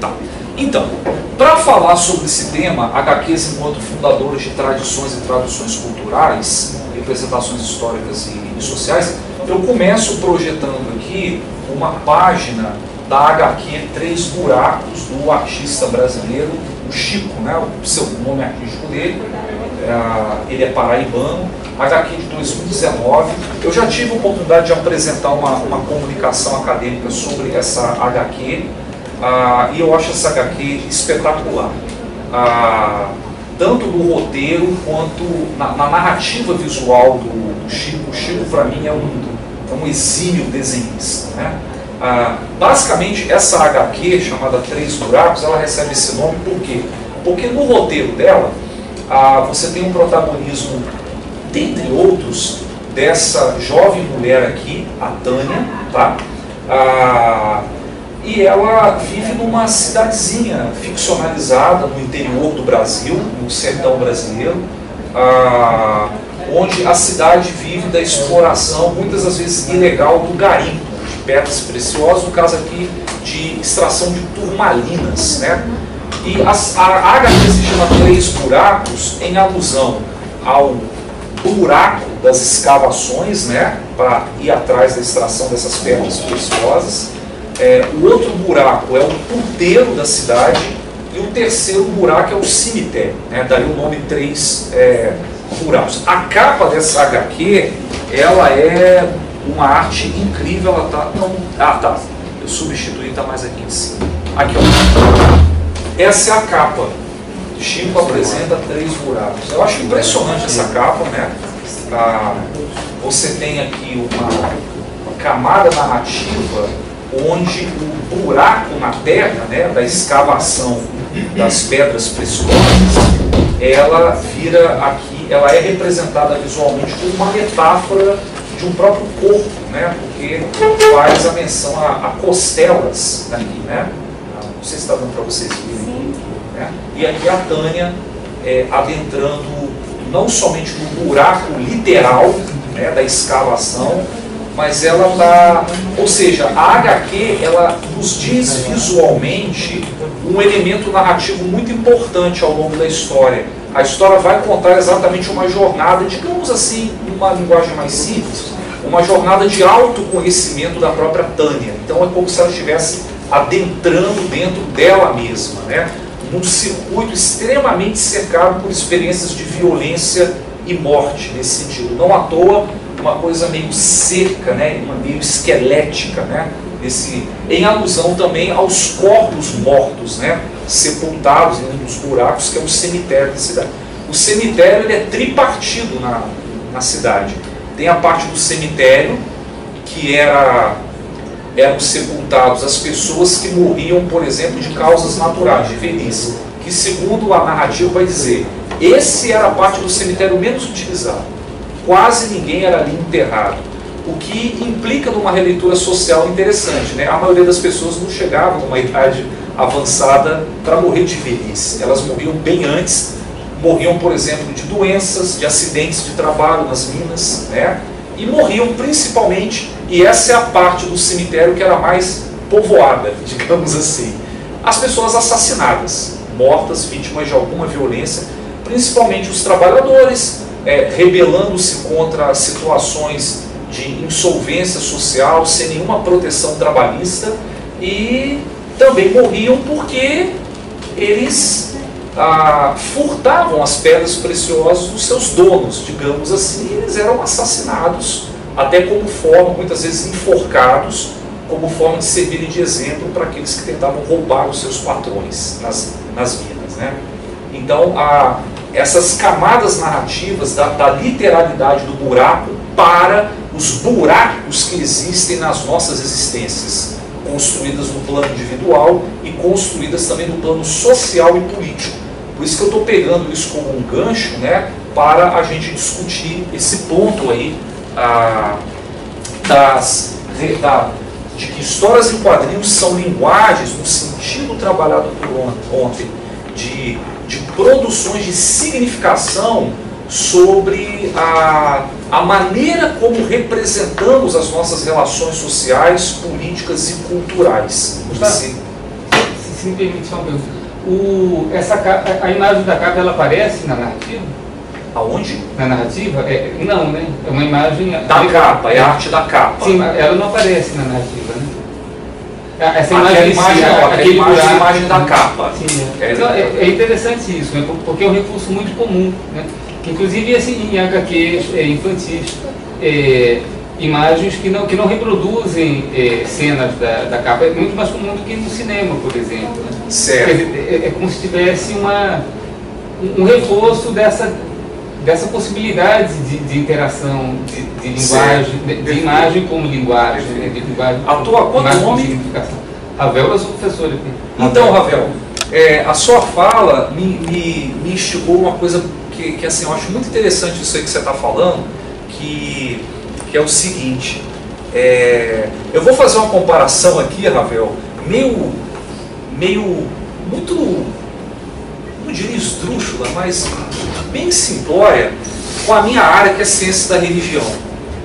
Tá. Então, para falar sobre esse tema, HQs enquanto fundadores de tradições e traduções culturais, representações históricas e, sociais, eu começo projetando aqui uma página da HQ Três Buracos, do artista brasileiro, o Chico, né, o seu nome artístico dele, é, ele é paraibano, HQ de 2019. Eu já tive a oportunidade de apresentar uma, uma comunicação acadêmica sobre essa HQ, ah, e eu acho essa HQ espetacular. Ah, tanto no roteiro quanto na, na narrativa visual do, do, Chico. O Chico, para mim, é um, é um exímio desenhista. Né? Ah, basicamente, essa HQ, chamada Três Buracos, ela recebe esse nome por quê? Porque no roteiro dela, ah, você tem um protagonismo, dentre outros, dessa jovem mulher aqui, a Tânia, tá? Ah, e ela vive numa cidadezinha ficcionalizada no interior do Brasil, no sertão brasileiro, ah, onde a cidade vive da exploração, muitas das vezes ilegal, do garimpo de pedras preciosas, no caso aqui de extração de turmalinas. Né? E a, a HQ se chama Três Buracos em alusão ao buraco das escavações, né, para ir atrás da extração dessas pedras preciosas é, o outro buraco é o puteiro da cidade e o terceiro buraco é o cemitério. Né? Daí o nome três é, buracos. A capa dessa HQ, ela é uma arte incrível. Ela tá, não, ah, tá. Eu substituí, tá mais aqui em cima. Aqui, ó. Essa é a capa. Chico apresenta três buracos. Eu acho impressionante essa capa, né? Ah, você tem aqui uma camada narrativa onde o buraco na terra, né, da escavação das pedras preciosas, ela vira aqui, ela é representada visualmente como uma metáfora de um próprio corpo, né, porque faz a menção a, a costelas aqui, né? Não sei se está dando para vocês verem. Né? E aqui a Tânia é, adentrando não somente no buraco literal né, da escavação, mas ela está, ou seja, a HQ ela nos diz visualmente um elemento narrativo muito importante ao longo da história. A história vai contar exatamente uma jornada, digamos assim, numa linguagem mais simples, uma jornada de autoconhecimento da própria Tânia. Então é como se ela estivesse adentrando dentro dela mesma, né? num circuito extremamente cercado por experiências de violência e morte nesse sentido. Não à toa uma coisa meio seca, né, meio esquelética, né, esse, em alusão também aos corpos mortos, né, sepultados um dos buracos que é o cemitério da cidade. O cemitério ele é tripartido na, na cidade. Tem a parte do cemitério que era eram sepultados as pessoas que morriam, por exemplo, de causas naturais, de velhice, que segundo a narrativa vai dizer, esse era a parte do cemitério menos utilizado quase ninguém era ali enterrado. O que implica numa releitura social interessante. Né? A maioria das pessoas não chegavam numa idade avançada para morrer de velhice. Elas morriam bem antes, morriam, por exemplo, de doenças, de acidentes de trabalho nas minas, né? e morriam principalmente, e essa é a parte do cemitério que era mais povoada, digamos assim, as pessoas assassinadas, mortas, vítimas de alguma violência, principalmente os trabalhadores, é, rebelando-se contra situações de insolvência social, sem nenhuma proteção trabalhista, e também morriam porque eles ah, furtavam as pedras preciosas dos seus donos, digamos assim, eles eram assassinados, até como forma, muitas vezes enforcados, como forma de servirem de exemplo para aqueles que tentavam roubar os seus patrões nas, nas minas. Né? Então, a, essas camadas narrativas da, da literalidade do buraco para os buracos que existem nas nossas existências, construídas no plano individual e construídas também no plano social e político. Por isso que eu estou pegando isso como um gancho né, para a gente discutir esse ponto aí ah, das, da, de que histórias em quadrinhos são linguagens, no sentido trabalhado por ontem, de de produções de significação sobre a, a maneira como representamos as nossas relações sociais, políticas e culturais. Gustavo, se, se me permite só uma pergunta. O, essa, a, a imagem da capa ela aparece na narrativa? Aonde? Na narrativa? É, não, né? É uma imagem. Da capa, é a arte da capa. Sim, ela não aparece na narrativa, né? Essa imagem, imagem, aquele imagem, imagem da capa. Sim, é. Então, é, é, interessante isso, né? porque é um recurso muito comum. Né? Inclusive assim, em HQs é, infantis, é, imagens que não, que não reproduzem é, cenas da, da capa. É muito mais comum do que no cinema, por exemplo. Né? Certo. É, é, como se tivesse uma, um reforço dessa, dessa possibilidade de, de interação, de, de linguagem, de, de, imagem como linguagem, né? de linguagem. A tua quanto nome? Ravel, eu sou professor aqui. Então, Ravel, é, a sua fala me, me, me instigou uma coisa que, que assim, eu acho muito interessante isso aí que você está falando, que, que é o seguinte, é, eu vou fazer uma comparação aqui, Ravel, meio, meio, muito não diria esdrúxula, mas bem simplória, com a minha área que é ciência da religião.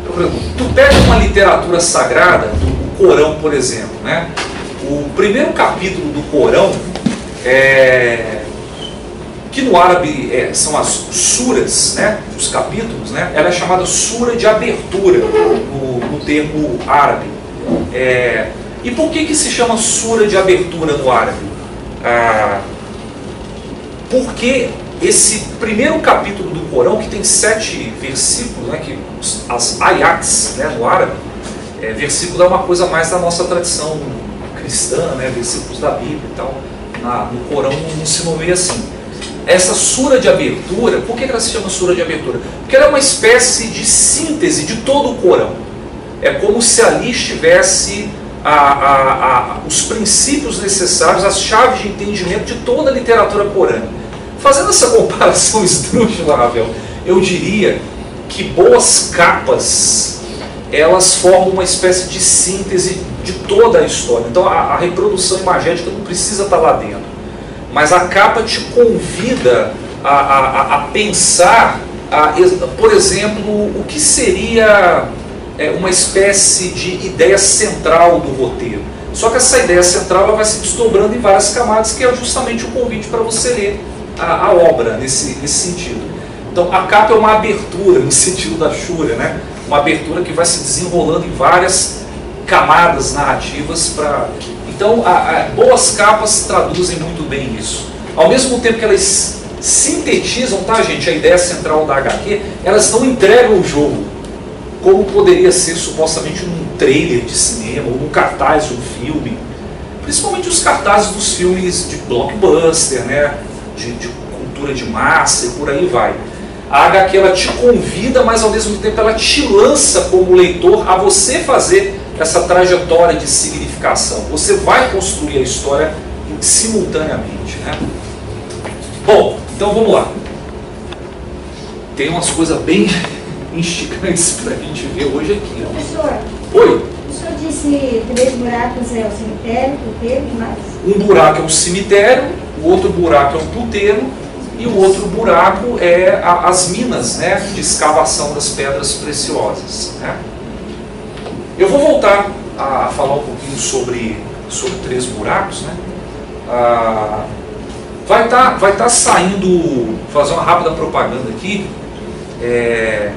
Eu pergunto, tu pega uma literatura sagrada, o Corão, por exemplo, né? O primeiro capítulo do Corão, é, que no árabe é, são as suras, né? Os capítulos, né? Ela é chamada sura de abertura no, no termo árabe. É, e por que que se chama sura de abertura no árabe? Ah, porque esse primeiro capítulo do Corão, que tem sete versículos, né, que as ayats né, no árabe, é, versículo é uma coisa mais da nossa tradição cristã, né, versículos da Bíblia e tal. Na, no Corão não se nomeia assim. Essa sura de abertura, por que ela se chama sura de abertura? Porque ela é uma espécie de síntese de todo o Corão. É como se ali estivesse a, a, a, os princípios necessários, as chaves de entendimento de toda a literatura corânica. Fazendo essa comparação esdrúxula, Ravel, eu diria que boas capas elas formam uma espécie de síntese de toda a história. Então a, a reprodução imagética não precisa estar lá dentro, mas a capa te convida a, a, a pensar, por exemplo, o que seria é, uma espécie de ideia central do roteiro. Só que essa ideia central vai se desdobrando em várias camadas, que é justamente o convite para você ler a, a obra nesse, nesse sentido. Então a capa é uma abertura no sentido da Shura, né? uma abertura que vai se desenrolando em várias camadas narrativas para. Então a, a, boas capas traduzem muito bem isso. Ao mesmo tempo que elas sintetizam, tá gente, a ideia central da HQ, elas não entregam o jogo como poderia ser supostamente num trailer de cinema ou num cartaz de um filme. Principalmente os cartazes dos filmes de blockbuster, né? De, de cultura de massa e por aí vai. A HQ ela te convida, mas ao mesmo tempo ela te lança como leitor a você fazer essa trajetória de significação. Você vai construir a história simultaneamente. Né? Bom, então vamos lá. Tem umas coisas bem instigantes para a gente ver hoje aqui. Professor, Oi. o senhor disse três buracos é o cemitério, o puteiro e mais? Um buraco é um cemitério, o outro buraco é um puteiro e o outro buraco é a, as minas né, de escavação das pedras preciosas. Né? Eu vou voltar a, falar um pouquinho sobre, sobre três buracos. Né? Ah, vai estar tá, vai tá saindo, fazer uma rápida propaganda aqui, é,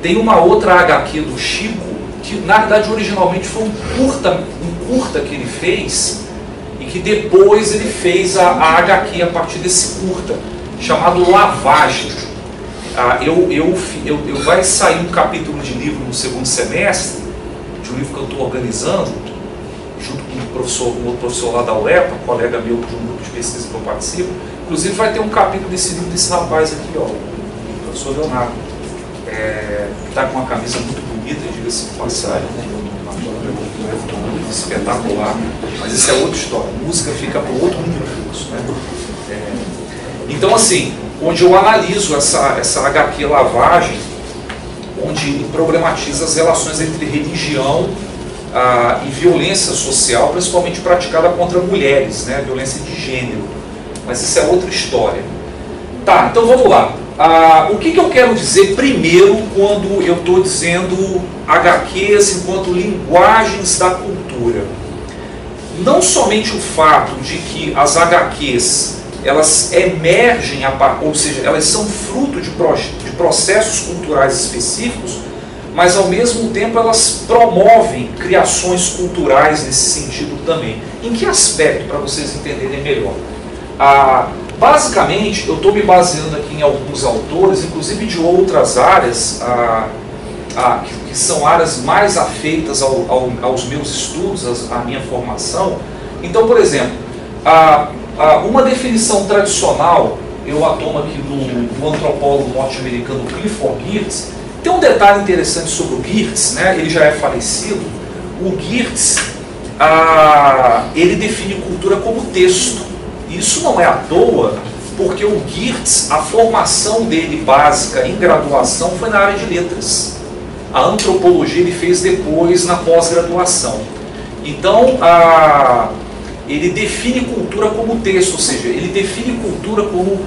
tem uma outra HQ do Chico, que na verdade originalmente foi um curta, um curta que ele fez, que depois ele fez a, a HQ a partir desse curta, chamado Lavagem. Ah, eu, eu, eu, eu, vai sair um capítulo de livro no segundo semestre, de um livro que eu estou organizando, junto com um, professor, um outro professor lá da UEPA, colega meu de um grupo de pesquisa que eu participo. Inclusive vai ter um capítulo desse livro desse rapaz aqui, ó, o professor Leonardo, é, que está com uma camisa muito bonita, diga-se de passagem, né? Espetacular, mas isso é outra história. A música fica para outro universo. Né? É, então, assim, onde eu analiso essa, essa HQ lavagem, onde problematiza as relações entre religião ah, e violência social, principalmente praticada contra mulheres, né? violência de gênero. Mas isso é outra história. Tá, então vamos lá. Ah, o que, que eu quero dizer primeiro quando eu estou dizendo HQs enquanto linguagens da cultura? não somente o fato de que as HQs elas emergem, ou seja, elas são fruto de, de processos culturais específicos, mas ao mesmo tempo elas promovem criações culturais nesse sentido também. Em que aspecto, para vocês entenderem melhor? Ah, basicamente, eu estou me baseando aqui em alguns autores, inclusive de outras áreas, ah, ah, que, que, são áreas mais afeitas ao, ao, aos meus estudos, à minha formação. Então, por exemplo, ah, uma definição tradicional, eu a tomo aqui do, do antropólogo norte-americano Clifford Geertz, tem um detalhe interessante sobre o Geertz, né? ele já é falecido. O Geertz, ele define cultura como texto. Isso não é à toa, porque o Geertz, a formação dele básica em graduação foi na área de letras. A antropologia ele fez depois na pós-graduação. Então, a, ele define cultura como texto, ou seja, ele define cultura como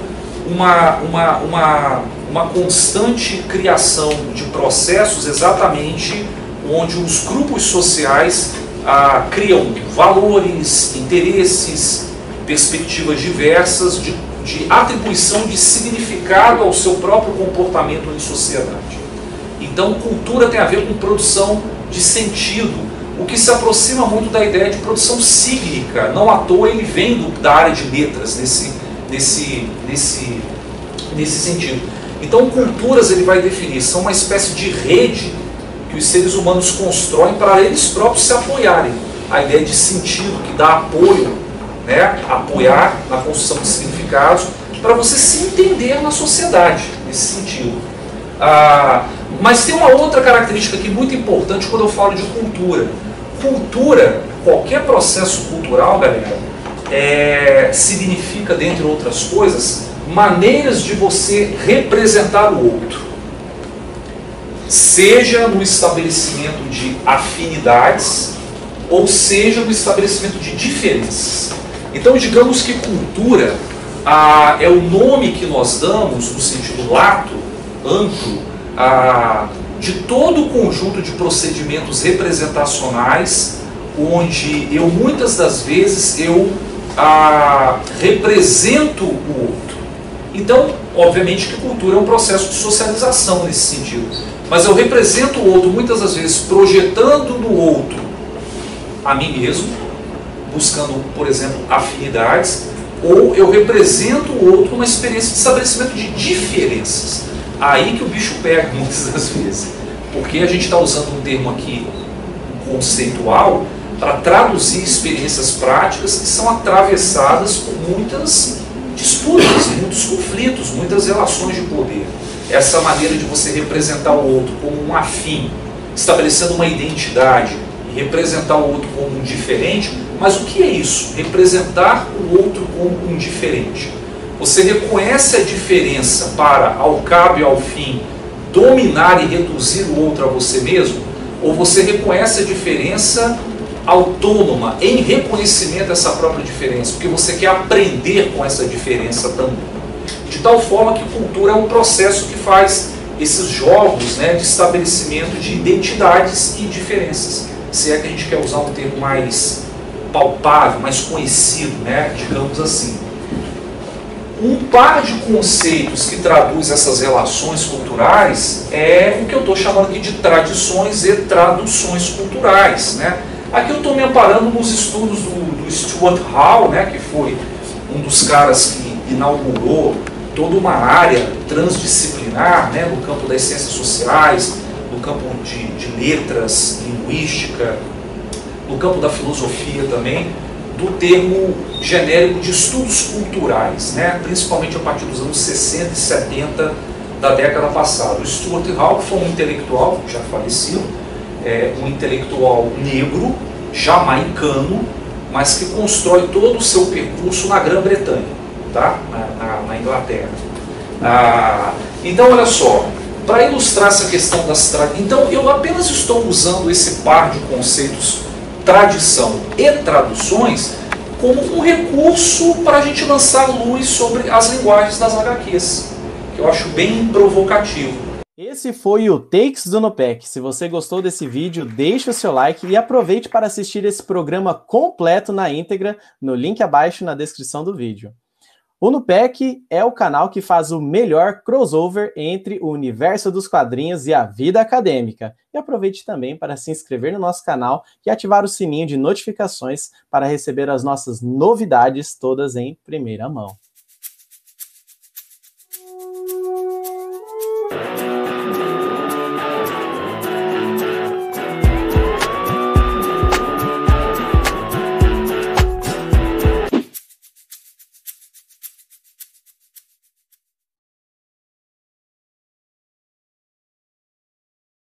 uma, uma, uma, uma constante criação de processos exatamente onde os grupos sociais ah, criam valores, interesses, perspectivas diversas de, de atribuição de significado ao seu próprio comportamento em sociedade. Então, cultura tem a ver com produção de sentido, o que se aproxima muito da ideia de produção sígnica. Não à toa ele vem do, da área de letras nesse, nesse, nesse, nesse sentido. Então, culturas ele vai definir, são uma espécie de rede que os seres humanos constroem para eles próprios se apoiarem. A ideia de sentido, que dá apoio, né? apoiar na construção de significados, para você se entender na sociedade, nesse sentido. Ah, mas tem uma outra característica aqui muito importante quando eu falo de cultura Cultura, qualquer processo cultural, galera, é, significa, dentre outras coisas, maneiras de você representar o outro. Seja no estabelecimento de afinidades, ou seja no estabelecimento de diferenças. Então, digamos que cultura é o nome que nós damos, no sentido lato, amplo, de todo o conjunto de procedimentos representacionais, onde eu muitas das vezes eu represento o outro. Então, obviamente que cultura é um processo de socialização nesse sentido. Mas eu represento o outro muitas das vezes projetando no outro a mim mesmo, buscando, por exemplo, afinidades, ou eu represento o outro numa experiência de estabelecimento de diferenças. Aí que o bicho pega muitas das vezes. Porque a gente está usando um termo aqui conceitual para traduzir experiências práticas que são atravessadas por muitas disputas, muitos conflitos, muitas relações de poder. Essa maneira de você representar o outro como um afim, estabelecendo uma identidade, e representar o outro como um diferente, mas o que é isso? Representar o outro como um diferente. Você reconhece a diferença para, ao cabo e ao fim, dominar e reduzir o outro a você mesmo? Ou você reconhece a diferença autônoma, em reconhecimento dessa própria diferença, porque você quer aprender com essa diferença também. De tal forma que cultura é um processo que faz esses jogos né, de estabelecimento de identidades e diferenças. Se é que a gente quer usar um termo mais palpável, mais conhecido, né, digamos assim um par de conceitos que traduz essas relações culturais é o que eu estou chamando aqui de tradições e traduções culturais. Né? Aqui eu estou me amparando nos estudos do, do Stuart Hall, né, que foi um dos caras que inaugurou toda uma área transdisciplinar né, no campo das ciências sociais, no campo de, de letras, linguística, no campo da filosofia também, do termo genérico de estudos culturais, né? principalmente a partir dos anos 60 e 70 da década passada. O Stuart Hall foi um intelectual, já falecido, é, um intelectual negro, jamaicano, mas que constrói todo o seu percurso na Grã-Bretanha, tá? na, na, na Inglaterra. Ah, então, olha só, para ilustrar essa questão das tradições, então eu apenas estou usando esse par de conceitos tradição e traduções como um recurso para a gente lançar luz sobre as linguagens das HQs, que eu acho bem provocativo. Esse foi o Takes do Nopec. Se você gostou desse vídeo, deixe o seu like e aproveite para assistir esse programa completo na íntegra no link abaixo na descrição do vídeo. O Nupec é o canal que faz o melhor crossover entre o universo dos quadrinhos e a vida acadêmica. E aproveite também para se inscrever no nosso canal e ativar o sininho de notificações para receber as nossas novidades todas em primeira mão.